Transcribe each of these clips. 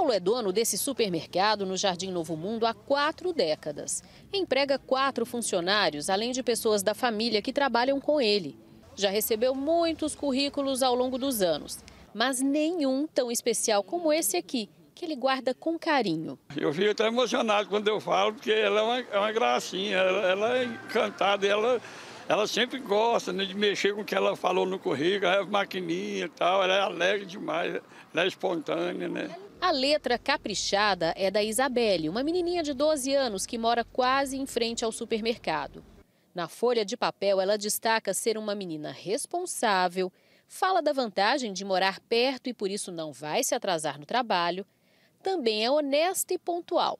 Paulo é dono desse supermercado no Jardim Novo Mundo há quatro décadas. Emprega quatro funcionários, além de pessoas da família que trabalham com ele. Já recebeu muitos currículos ao longo dos anos, mas nenhum tão especial como esse aqui, que ele guarda com carinho. Eu fico até emocionado quando eu falo, porque ela é uma, é uma gracinha, ela, ela, é encantada, ela, ela sempre gosta né, de mexer com o que ela falou no currículo, é maquininha e tal, ela é alegre demais, ela é espontânea, né? A letra caprichada é da Isabelle, uma menininha de 12 anos que mora quase em frente ao supermercado. Na folha de papel, ela destaca ser uma menina responsável, fala da vantagem de morar perto e por isso não vai se atrasar no trabalho. Também é honesta e pontual.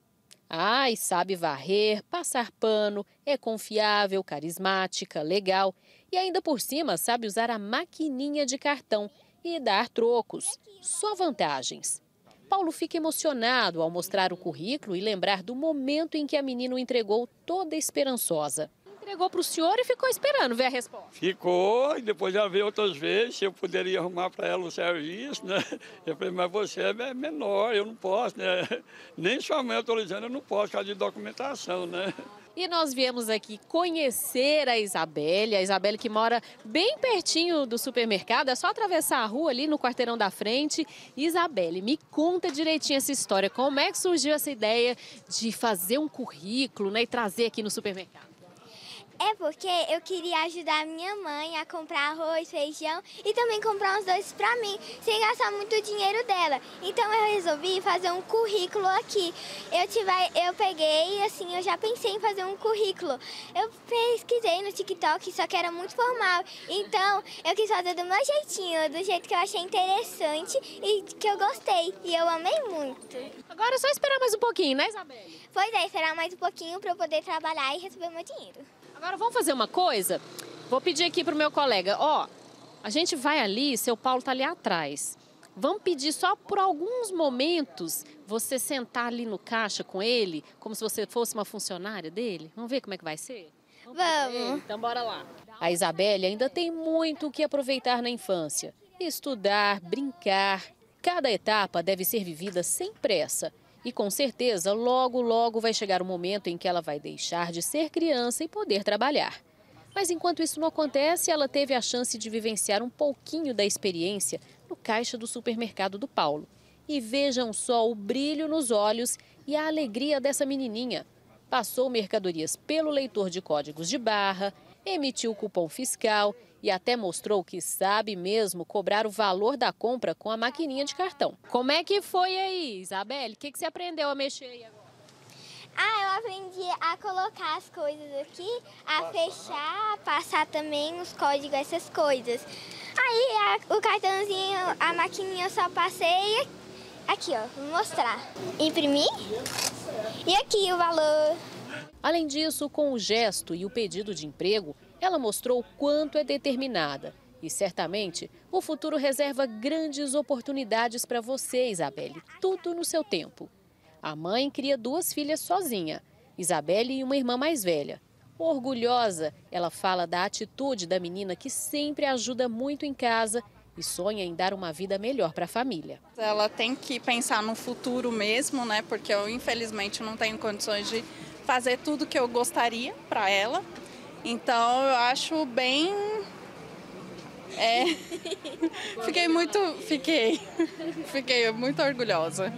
Ai, sabe varrer, passar pano, é confiável, carismática, legal e ainda por cima sabe usar a maquininha de cartão e dar trocos. Só vantagens. Paulo fica emocionado ao mostrar o currículo e lembrar do momento em que a menina o entregou toda esperançosa. Entregou para o senhor e ficou esperando ver a resposta. Ficou, e depois já veio outras vezes se eu poderia arrumar para ela o serviço, né? Eu falei, mas você é menor, eu não posso, né? Nem sua mãe autorizando, eu não posso, por causa de documentação, né? E nós viemos aqui conhecer a Isabelle, a Isabelle que mora bem pertinho do supermercado, é só atravessar a rua ali no quarteirão da frente. Isabelle, me conta direitinho essa história, como é que surgiu essa ideia de fazer um currículo né, e trazer aqui no supermercado? É porque eu queria ajudar minha mãe a comprar arroz, feijão e também comprar uns doces para mim, sem gastar muito dinheiro dela. Então eu resolvi fazer um currículo aqui. Eu tive, eu peguei, assim, eu já pensei em fazer um currículo. Eu pesquisei no TikTok, só que era muito formal. Então eu quis fazer do meu jeitinho, do jeito que eu achei interessante e que eu gostei. E eu amei muito. Agora é só esperar mais um pouquinho, né, Isabelle? Pois é, esperar mais um pouquinho para eu poder trabalhar e receber meu dinheiro. Agora vamos fazer uma coisa? Vou pedir aqui pro meu colega, ó, a gente vai ali, seu Paulo tá ali atrás. Vamos pedir só por alguns momentos você sentar ali no caixa com ele, como se você fosse uma funcionária dele? Vamos ver como é que vai ser? Vamos. Vamos. Então bora lá. A Isabelle ainda tem muito o que aproveitar na infância. Estudar, brincar. Cada etapa deve ser vivida sem pressa e com certeza, logo, logo vai chegar o momento em que ela vai deixar de ser criança e poder trabalhar. Mas enquanto isso não acontece, ela teve a chance de vivenciar um pouquinho da experiência no caixa do supermercado do Paulo. E vejam só o brilho nos olhos e a alegria dessa menininha. Passou mercadorias pelo leitor de códigos de barra, emitiu cupom fiscal e até mostrou que sabe mesmo cobrar o valor da compra com a maquininha de cartão. Como é que foi aí, Isabelle? O que, que você aprendeu a mexer aí agora? Ah, eu aprendi a colocar as coisas aqui, a fechar, passar também os códigos, essas coisas. Aí a, o cartãozinho, a maquininha eu só passei aqui, ó, vou mostrar. Imprimir e aqui o valor. Além disso, com o gesto e o pedido de emprego, ela mostrou quanto é determinada. E certamente o futuro reserva grandes oportunidades para você, Isabelle, tudo no seu tempo. A mãe cria duas filhas sozinha, Isabelle e uma irmã mais velha. Orgulhosa, ela fala da atitude da menina que sempre ajuda muito em casa e sonha em dar uma vida melhor para a família. Ela tem que pensar no futuro mesmo, né? Porque eu infelizmente não tenho condições de fazer tudo que eu gostaria para ela. Então eu acho bem. É. fiquei muito. Fiquei. Fiquei muito orgulhosa.